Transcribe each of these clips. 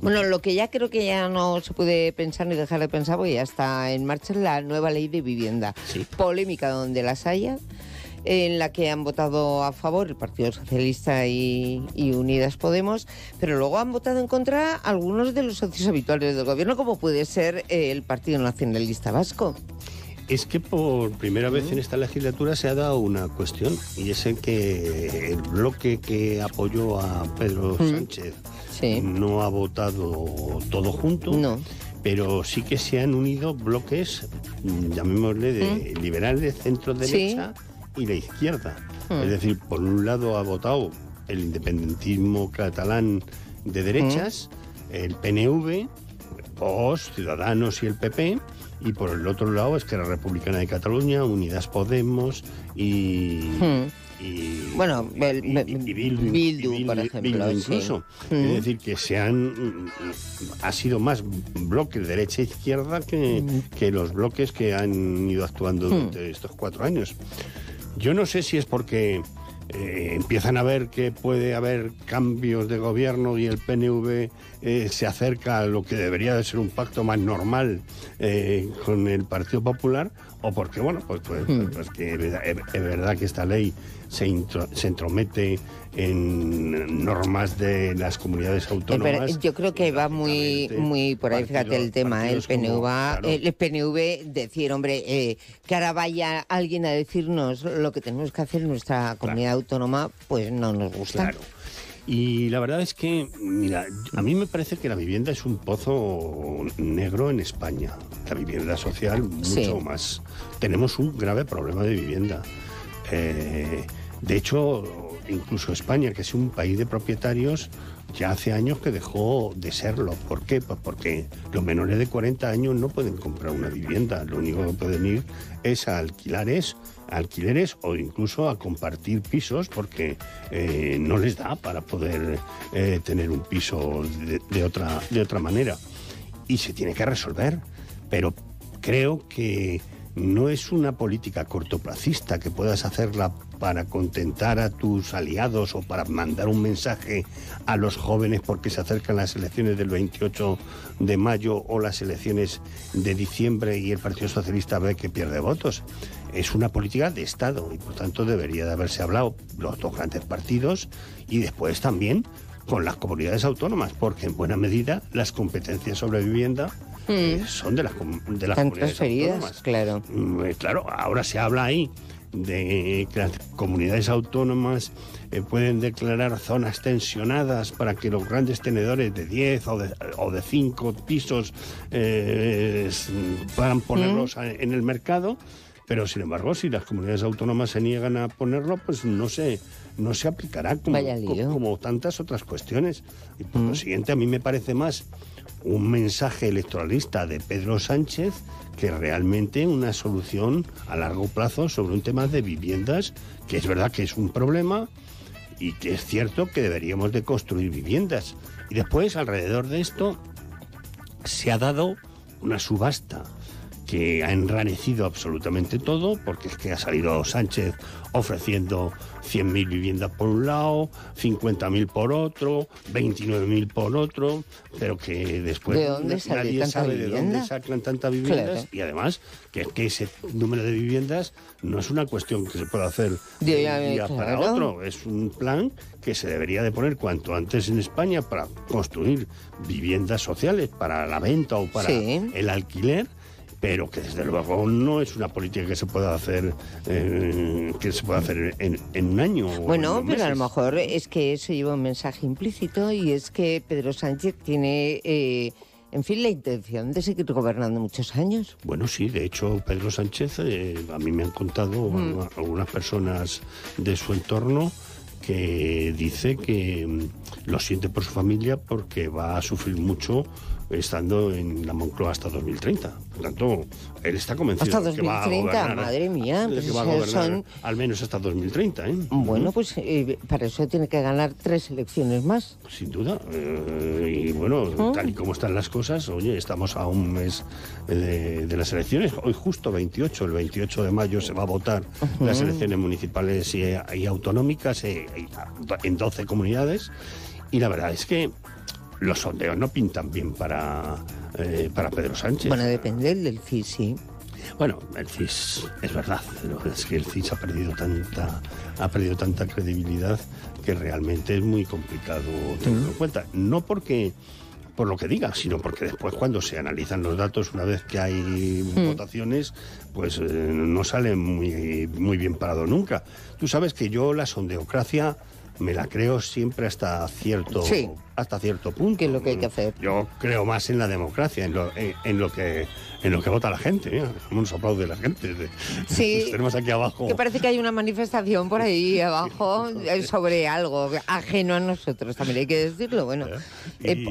Bueno, lo que ya creo que ya no se puede pensar ni dejar de pensar, porque ya está en marcha la nueva ley de vivienda. Sí. Polémica donde las haya, en la que han votado a favor el Partido Socialista y, y Unidas Podemos, pero luego han votado en contra algunos de los socios habituales del gobierno, como puede ser eh, el Partido Nacionalista Vasco. Es que por primera vez en esta legislatura se ha dado una cuestión y es en que el bloque que apoyó a Pedro Sánchez Sí. no ha votado todo junto. No. Pero sí que se han unido bloques, mm, llamémosle, de liberales, centro derecha y la izquierda. Mm. Es decir, por un lado ha votado el independentismo catalán de derechas, el PNV, Vox, Ciudadanos y el PP, y por el otro lado es que la Republicana de Cataluña, Unidas Podemos y... Mm. Y- Bueno, el- y- y- y Bildu, Bildu, por ejemplo, Bildu incluso. Mm. Es decir, que se han mm, ha sido más bloques derecha e izquierda que, Mm. que los bloques que han ido actuando durante estos cuatro años. Yo no sé si es porque eh, empiezan a ver que puede haber cambios de gobierno y el PNV eh, se acerca a lo que debería de ser un pacto más normal eh, con el Partido Popular o porque, bueno, pues, pues, pues que es verdad que esta ley se, intro- se entromete en normas de las comunidades Eh, pero autónomas. yo creo que va muy muy por ahí, fíjate el tema, el partidos como- PNV, claro. el PNV decir, hombre, eh, que ahora vaya alguien a decirnos lo que tenemos que hacer en nuestra comunidad autónoma, pues no nos gusta. Claro. Y la verdad es que, mira, a mí me parece que la vivienda es un pozo negro en España. La vivienda social mucho Sí. más. Tenemos un grave problema de vivienda. Eh, de hecho, incluso España, que es un país de propietarios, ya hace años que dejó de serlo. ¿Por qué? Pues porque los menores de 40 años no pueden comprar una vivienda. Lo único que pueden ir es a alquilares, alquileres o incluso a compartir pisos porque eh, no les da para poder eh, tener un piso de otra, de otra manera. Y se tiene que resolver. Pero creo que no es una política cortoplacista que puedas hacerla para contentar a tus aliados o para mandar un mensaje a los jóvenes porque se acercan las elecciones del 28 de mayo o las elecciones de diciembre y el Partido Socialista ve que pierde votos. Es una política de Estado y por tanto debería de haberse hablado los dos grandes partidos y después también con las comunidades autónomas, porque en buena medida las competencias sobre vivienda eh, son de las, de las Están comunidades autónomas. claro. Mm, eh, Claro, ahora se habla ahí de que las comunidades autónomas eh, pueden declarar zonas tensionadas para que los grandes tenedores de 10 o de, o de 5 pisos eh, puedan ponerlos a- en el mercado. Pero sin embargo, si las comunidades autónomas se niegan a ponerlo, pues no se, no se aplicará como, como tantas otras cuestiones. Y por lo siguiente, a mí me parece más un mensaje electoralista de Pedro Sánchez que realmente una solución a largo plazo sobre un tema de viviendas, que es verdad que es un problema y que es cierto que deberíamos de construir viviendas. Y después, alrededor de esto, se ha dado una subasta que ha enranecido absolutamente todo, porque es que ha salido Sánchez ofreciendo 100.000 viviendas por un lado, 50.000 por otro, 29.000 por otro, pero que después ¿De dónde na- sale nadie sabe de vivienda? dónde sacan tantas viviendas Claro. y además que que ese número de viviendas no es una cuestión que se pueda hacer de un día para otro, es un plan que se debería de poner cuanto antes en España para construir viviendas sociales para la venta o para Sí. el alquiler pero que desde luego no es una política que se pueda hacer eh, que se pueda hacer en, en un año o Bueno, en pero a lo mejor es que eso lleva un mensaje implícito y es que Pedro Sánchez tiene, eh, en fin, la intención de seguir gobernando muchos años. Bueno, sí, de hecho, Pedro Sánchez, eh, a mí me han contado alguna- algunas personas de su entorno que dice que mm, lo siente por su familia porque va a sufrir mucho estando en la Moncloa hasta 2030. Por tanto, él está convencido Hasta de que va a 2030, gobernar. madre mía, de pues que va a eso gobernar son- al menos hasta 2030, ¿eh? Bueno, pues eh, para eso tiene que ganar tres elecciones más. Sin duda. Eh, y bueno, tal y como están las cosas, oye, estamos a un mes de, de las elecciones. Hoy justo 28, el 28 de mayo se va a votar las elecciones municipales y, y autonómicas eh, en 12 comunidades. Y la verdad es que los sondeos no pintan bien para, eh, para Pedro Sánchez. Bueno, depende del CIS, sí. Bueno, el CIS es verdad, pero es que el CIS ha perdido tanta, ha perdido tanta credibilidad que realmente es muy complicado tenerlo en cuenta. No porque por lo que diga, sino porque después cuando se analizan los datos, una vez que hay votaciones, pues eh, no sale muy, muy bien parado nunca. Tú sabes que yo la sondeocracia me la creo siempre hasta cierto hasta cierto punto. ¿Qué es lo que hay que hacer? Yo creo más en la democracia, en lo, en, lo que en lo que vota la gente. ¿eh? nos aplaude la gente. Sí. tenemos aquí abajo. Que parece que hay una manifestación por ahí abajo sobre algo ajeno a nosotros, también hay que decirlo. Bueno, eh,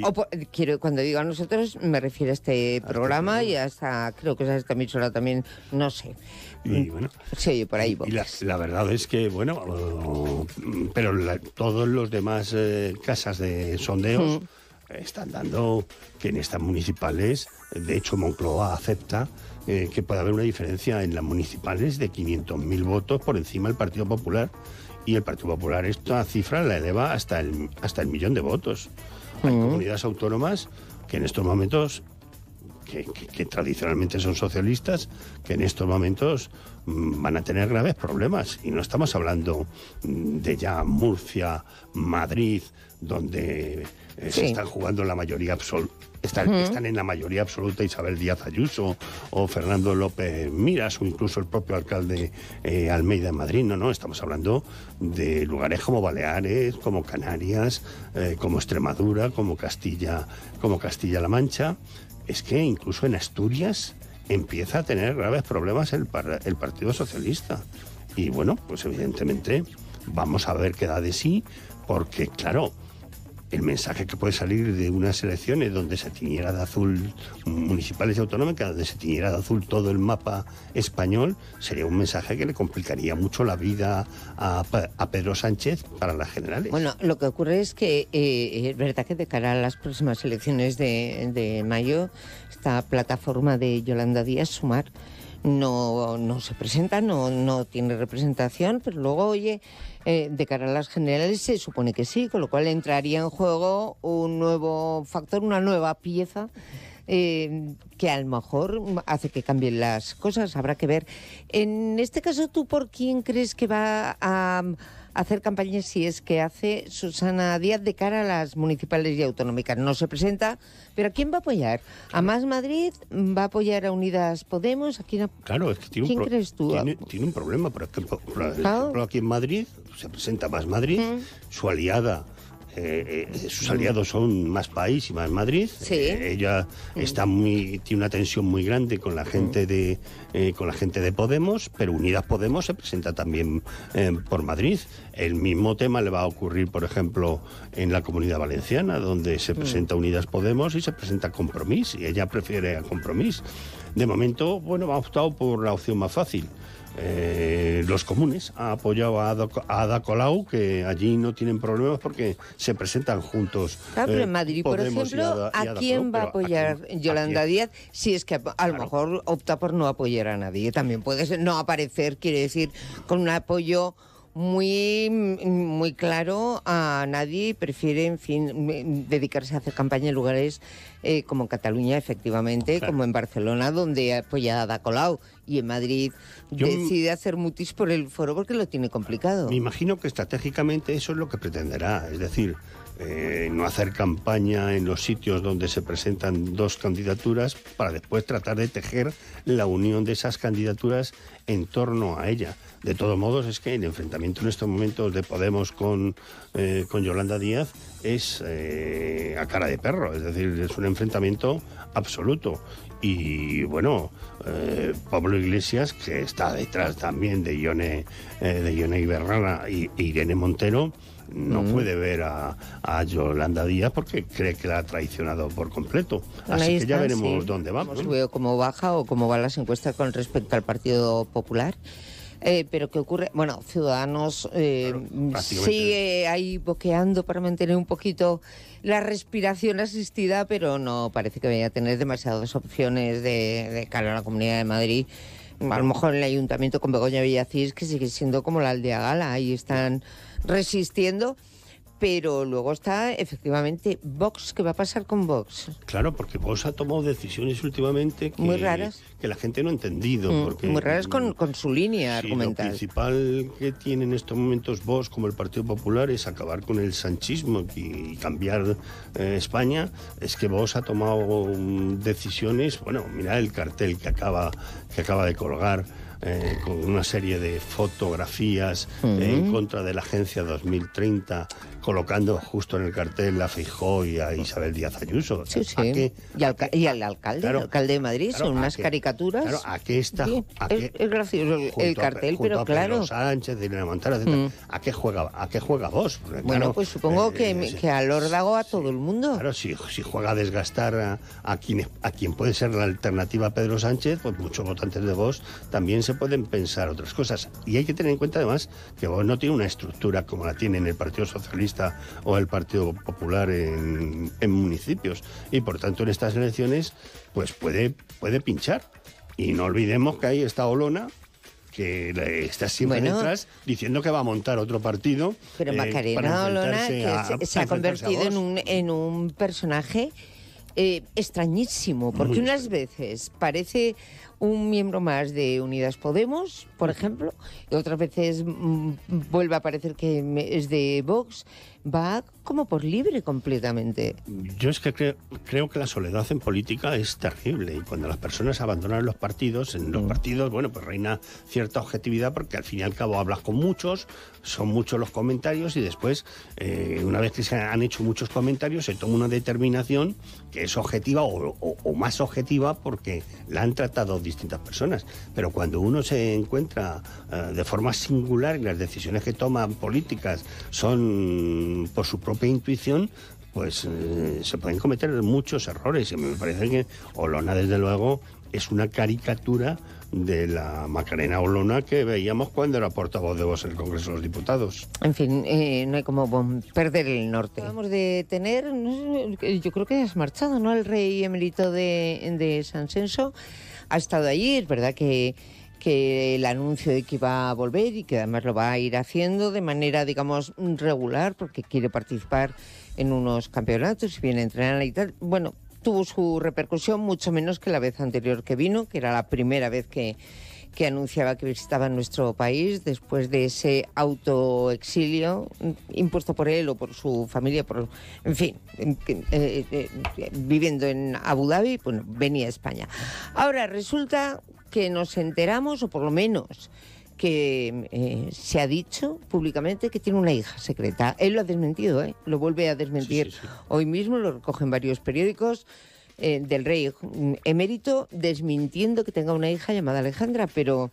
quiero cuando digo a nosotros me refiero a este, este programa y hasta creo que es a esta emisora también, no sé. Y bueno, sí, por ahí. Y la, verdad es que, bueno, pero todos los demás eh, casas de sondeos están dando que en estas municipales, de hecho Moncloa acepta eh, que puede haber una diferencia en las municipales de 500.000 votos por encima del Partido Popular. Y el Partido Popular esta cifra la eleva hasta el, hasta el millón de votos. Hay comunidades autónomas que en estos momentos que, tradicionalmente son socialistas, que en estos momentos mm, van a tener graves problemas. Y no estamos hablando mm, de ya Murcia, Madrid, donde eh, se están jugando la mayoría absoluta. Están, en la mayoría absoluta Isabel Díaz Ayuso o Fernando López Miras o incluso el propio alcalde eh, Almeida en Madrid. No, no, estamos hablando de lugares como Baleares, como Canarias, eh, como Extremadura, como Castilla, como Castilla-La Mancha, es que incluso en Asturias empieza a tener graves problemas el, el Partido Socialista. Y bueno, pues evidentemente vamos a ver qué da de sí, porque claro, el mensaje que puede salir de unas elecciones donde se tiñera de azul municipales y autonómicas, donde se tiñera de azul todo el mapa español, sería un mensaje que le complicaría mucho la vida a, Pedro Sánchez para las generales. Bueno, lo que ocurre es que eh, es verdad que de cara a las próximas elecciones de, de mayo, esta plataforma de Yolanda Díaz, Sumar, no, no se presenta, no, no tiene representación, pero luego, oye, eh, de cara a las generales se supone que sí, con lo cual entraría en juego un nuevo factor, una nueva pieza. Eh, que a lo mejor hace que cambien las cosas, habrá que ver. En este caso, ¿tú por quién crees que va a hacer campaña si es que hace Susana Díaz de cara a las municipales y autonómicas. No se presenta, pero ¿a quién va a apoyar? ¿A Más Madrid? ¿Va a apoyar a Unidas Podemos? ¿A quién, claro, es que tiene ¿Quién un crees tú? Tiene, un problema, por ejemplo, aquí en Madrid se presenta Más Madrid, su aliada eh, eh, sus aliados son Más País y Más Madrid. Eh, ella está muy, tiene una tensión muy grande con la gente de con la gente de Podemos, pero Unidas Podemos se presenta también por Madrid. El mismo tema le va a ocurrir, por ejemplo, en la Comunidad Valenciana, donde se presenta Unidas Podemos y se presenta Compromís, y ella prefiere a Compromís. De momento, bueno, ha optado por la opción más fácil. Eh, los comunes ha apoyado a Ada, Colau, que allí no tienen problemas porque se presentan juntos. Claro, pero en eh, Madrid, por ejemplo, ¿a, quién va a apoyar Yolanda Díaz? Si es que a, lo mejor opta por no apoyar a nadie. También puede no aparecer, quiere decir, con un apoyo muy, muy claro a nadie prefiere, en fin, dedicarse a hacer campaña en lugares eh, como en Cataluña, efectivamente, como en Barcelona, donde apoya a Ada Colau, y en Madrid decide hacer mutis por el foro porque lo tiene complicado. Me imagino que estratégicamente eso es lo que pretenderá, es decir, eh, no hacer campaña en los sitios donde se presentan dos candidaturas para después tratar de tejer la unión de esas candidaturas en torno a ella. De todos modos, es que el enfrentamiento en estos momentos de Podemos con, eh, con Yolanda Díaz es eh, a cara de perro, es decir, es un enfrentamiento absoluto. Y bueno, Pablo Iglesias, que está detrás también de Ione, de Ione Iberrana y Irene Montero, no puede ver a, Yolanda Díaz porque cree que la ha traicionado por completo. Así que ya veremos dónde vamos. Veo cómo baja o cómo van las encuestas con respecto al Partido Popular. Eh, pero ¿qué ocurre? Bueno, Ciudadanos eh, sigue ahí boqueando para mantener un poquito la respiración asistida, pero no parece que vaya a tener demasiadas opciones de, de cara a la Comunidad de Madrid. A lo mejor el ayuntamiento con Begoña Villacís, que sigue siendo como la aldea gala, ahí están resistiendo. pero luego está efectivamente Vox. ¿Qué va a pasar con Vox? Claro, porque Vox ha tomado decisiones últimamente que, muy raras. que la gente no ha entendido. Mm, porque, muy raras con, con su línea sí, argumental. Lo principal que tiene en estos momentos Vox como el Partido Popular es acabar con el sanchismo y cambiar eh, España. Es que Vox ha tomado um, decisiones, bueno, mira el cartel que acaba, que acaba de colgar. Eh, con una serie de fotografías eh, en contra de la Agencia 2030, colocando justo en el cartel a Feijó y a Isabel Díaz Ayuso. Sí, sí. ¿A qué- y, al, y al alcalde, Claro. el alcalde de Madrid, Claro, son ¿a unas qué? caricaturas. Claro, ¿a qué está? Sí, a es, qué- es gracioso el- a cartel, pero a Pedro claro. Sánchez, Irene etcétera. Mm. ¿A qué juega, a qué juega vos? Porque, Bueno, pues supongo eh, que, eh, que al órdago a todo el mundo. Claro, si, si juega a desgastar a, a quien, a quien puede ser la alternativa a Pedro Sánchez, pues muchos votantes de Vox también se pueden pensar otras cosas. Y hay que tener en cuenta además que Vox no tiene una estructura como la tiene en el Partido Socialista o el Partido Popular en, en municipios. Y por tanto en estas elecciones pues puede, puede pinchar. Y no olvidemos que ahí está Olona que está siempre Bueno. detrás diciendo que va a montar otro partido. Pero eh, Macarena Olona, que a- se, se ha convertido en un, en un personaje eh, extrañísimo, porque Muy unas veces parece un miembro más de Unidas Podemos, por ejemplo, y otras veces mm, vuelve a parecer que es de Vox, va como por libre completamente. Yo es que creo, creo que la soledad en política es terrible y cuando las personas abandonan los partidos, en los partidos, bueno, pues reina cierta objetividad porque al fin y al cabo hablas con muchos, son muchos los comentarios y después, eh, una vez que se han hecho muchos comentarios, se toma una determinación que es objetiva o, o- o más objetiva porque la han tratado distintas personas. Pero cuando uno se encuentra eh, de forma singular y las decisiones que toman políticas son por su propia intuición, pues eh, se pueden cometer muchos errores. Y me parece que Olona, desde luego, es una caricatura de la Macarena Olona que veíamos cuando era portavoz de voz en el Congreso de los Diputados. En fin, eh, no hay como bom, perder el norte. Vamos de tener, yo creo que has marchado, ¿no? El rey emérito de, de San Censo ha estado allí, es verdad que, que el anuncio de que iba a volver y que además lo va a ir haciendo de manera, digamos, regular, porque quiere participar en unos campeonatos y viene a entrenar y tal. Bueno, tuvo su repercusión mucho menos que la vez anterior que vino, que era la primera vez que, que anunciaba que visitaba nuestro país después de ese autoexilio impuesto por él o por su familia, por, en fin, eh, eh, eh, viviendo en Abu Dhabi, bueno, venía a España. Ahora resulta que nos enteramos, o por lo menos que eh, se ha dicho públicamente que tiene una hija secreta. Él lo ha desmentido, ¿eh? lo vuelve a desmentir Sí, sí, sí. hoy mismo, lo recogen varios periódicos eh, del rey mm, emérito desmintiendo que tenga una hija llamada Alejandra, pero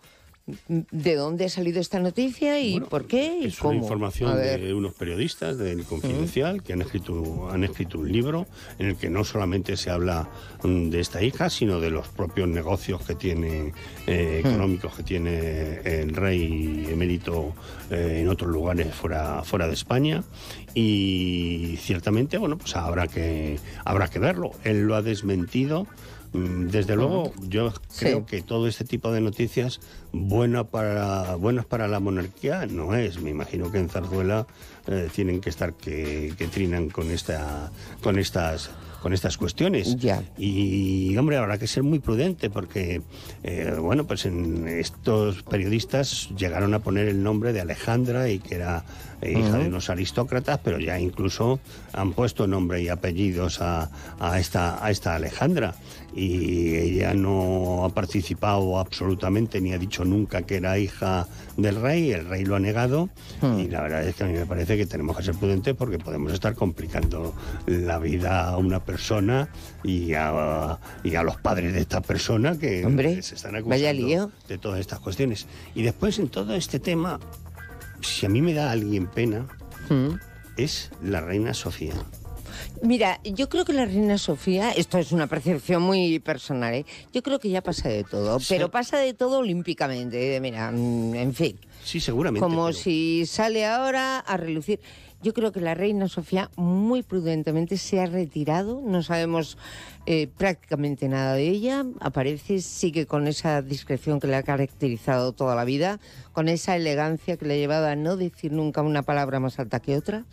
¿de dónde ha salido esta noticia y Bueno, por qué y Es cómo? una información de unos periodistas del Confidencial que han escrito, han escrito un libro en el que no solamente se habla mm, de esta hija, sino de los propios negocios que tiene, eh, económicos que tiene el rey emérito eh, en otros lugares fuera, fuera de España. Y ciertamente, bueno, pues habrá que, habrá que verlo. Él lo ha desmentido. Mm, Desde luego, yo Sí. creo que todo este tipo de noticias buena para, buenas para la monarquía no es. Me imagino que en Zarzuela eh, tienen que estar que, que trinan con esta, con estas con estas cuestiones. Ya. Y, hombre, habrá que ser muy prudente porque, eh, bueno, pues en estos periodistas llegaron a poner el nombre de Alejandra y que era eh, hija de unos aristócratas, pero ya incluso han puesto nombre y apellidos a, a esta, a esta Alejandra. Y ella no ha participado absolutamente ni ha dicho nunca que era hija del rey, el rey lo ha negado. Y la verdad es que a mí me parece que tenemos que ser prudentes porque podemos estar complicando la vida a una persona y a, y a los padres de esta persona que, Hombre, se están acusando de todas estas cuestiones. Y después en todo este tema, si a mí me da alguien pena, Mm. es la reina Sofía. Mira, yo creo que la reina Sofía, esto es una percepción muy personal, ¿eh? yo creo que ya pasa de todo, Sí. pero pasa de todo olímpicamente, mira, mm, en fin. Sí, seguramente. como pero- si sale ahora a relucir. Yo creo que la reina Sofía muy prudentemente se ha retirado, no sabemos eh, prácticamente nada de ella, aparece, sigue con esa discreción que le ha caracterizado toda la vida, con esa elegancia que le ha llevado a no decir nunca una palabra más alta que otra.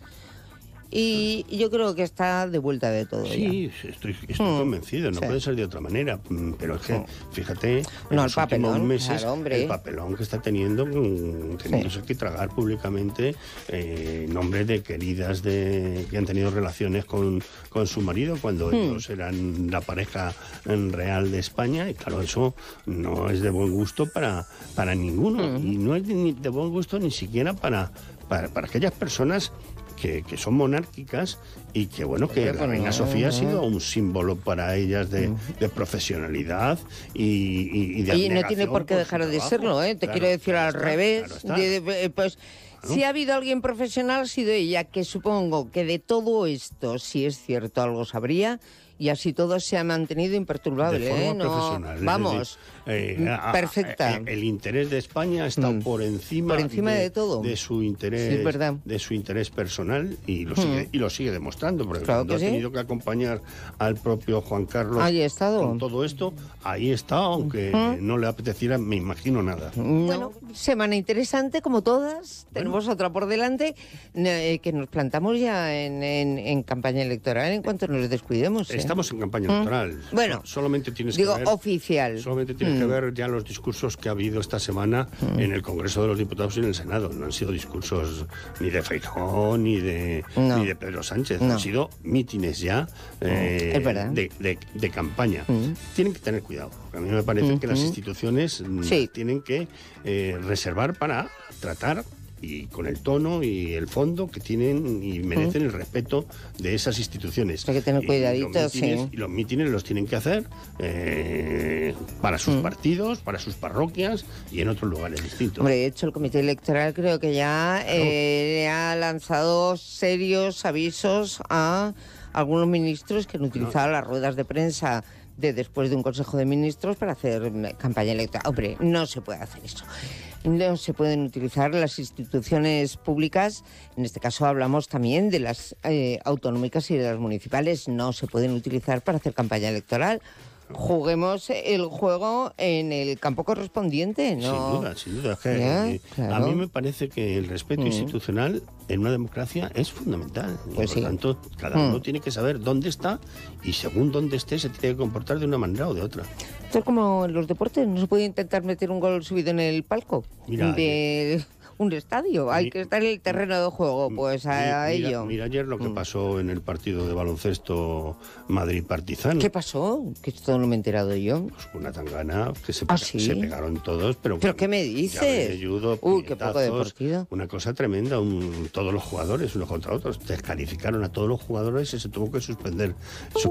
Y yo creo que está de vuelta de todo. Sí, estoy, estoy Mm, convencido, no sí. puede ser de otra manera. Mm, Pero es que, Mm. fíjate, en No, el los últimos papelón, meses, claro, hombre. el papelón que está teniendo, mm, teniéndose que tragar públicamente eh, nombres de queridas de, que han tenido relaciones con, con su marido cuando ellos eran la pareja real de España. Y claro, eso no es de buen gusto para, para ninguno. Y no es de, de buen gusto ni siquiera para, para, para aquellas personas que, que son monárquicas y que bueno que la reina no, Sofía ha no. sido un símbolo para ellas de, de profesionalidad y, y- y de Y no tiene por qué dejar de serlo, ¿eh? Te Claro, quiero decir claro al está, revés. de- de- pues si ha habido alguien profesional ha sido ella, que supongo que de todo esto, si es cierto, algo sabría. Y así todo se ha mantenido imperturbable, de forma ¿eh? No, profesional. es vamos, decir, eh, a- a- perfecta. el interés de España está Mm. por encima, Por encima de todo. de su interés, Sí, es verdad. de su interés personal y lo sigue, y lo sigue demostrando, porque Claro cuando que ha sí. tenido que acompañar al propio Juan Carlos Ahí estado. con todo esto, ahí está, aunque no le apeteciera, me imagino nada. Bueno, semana interesante como todas. Tenemos otra por delante eh, que nos plantamos ya en, en- en campaña electoral en cuanto nos descuidemos. ¿eh? Estamos en campaña electoral. Bueno, So- solamente tienes Digo, que ver, oficial. solamente tienes Mm. que ver ya los discursos que ha habido esta semana en el Congreso de los Diputados y en el Senado. No han sido discursos ni de Feijóo ni de No. ni de Pedro Sánchez. No. Han sido mítines ya eh, de, de- de campaña. Mm. Tienen que tener cuidado. A mí me parece que las instituciones mm, Sí. tienen que eh, reservar para tratar y con el tono y el fondo que tienen y merecen el respeto de esas instituciones. Hay que tener cuidadito, y los mítines, sí. y los mítines los tienen que hacer eh, para sus Mm. partidos, para sus parroquias y en otros lugares distintos. Hombre, de hecho, el Comité Electoral creo que ya eh, ha lanzado serios avisos a algunos ministros que han utilizado las ruedas de prensa de después de un Consejo de Ministros para hacer mm, campaña electoral. Hombre, no se puede hacer eso. No se pueden utilizar las instituciones públicas, en este caso hablamos también de las eh, autonómicas y de las municipales, no se pueden utilizar para hacer campaña electoral. Juguemos el juego en el campo correspondiente, ¿no? Sin duda, sin duda. Que, Ya, eh, claro. A mí me parece que el respeto Mm. institucional en una democracia es fundamental. Y Pues por sí. tanto, cada Mm. uno tiene que saber dónde está y según dónde esté se tiene que comportar de una manera o de otra. Esto es como en los deportes, no se puede intentar meter un gol subido en el palco Mira, de un estadio, hay mi- que estar en el terreno de juego, pues a, Mi- mira, ello. Mira ayer lo que Mm. pasó en el partido de baloncesto Madrid-Partizan. ¿Qué pasó? Que esto no me he enterado yo. Pues una tangana que se, ¿Ah, pega- sí? se pegaron todos, pero... ¿Pero qué me dices? judo, Uy, qué poco deportivo. Una cosa tremenda, un- todos los jugadores unos contra otros. Descalificaron a todos los jugadores y se tuvo que suspender. Su-